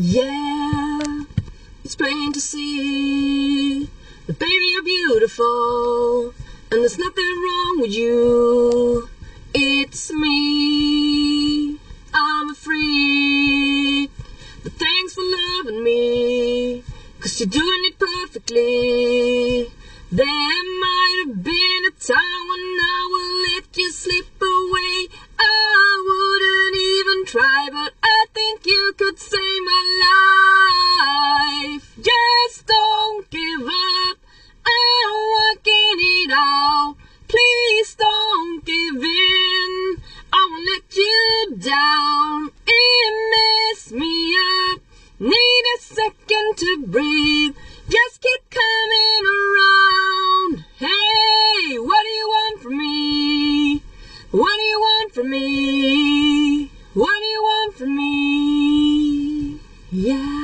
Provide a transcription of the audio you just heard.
Yeah, it's plain to see that baby you're beautiful, and there's nothing wrong with you. It's me, I'm a freak, but thanks for loving me, cause you're doing it perfectly. There might have been a time when I would let you slip away. I wouldn't even try, but down. It messed me up. Need a second to breathe. Just keep coming around. Hey, what do you want from me? What do you want from me? What do you want from me? Yeah.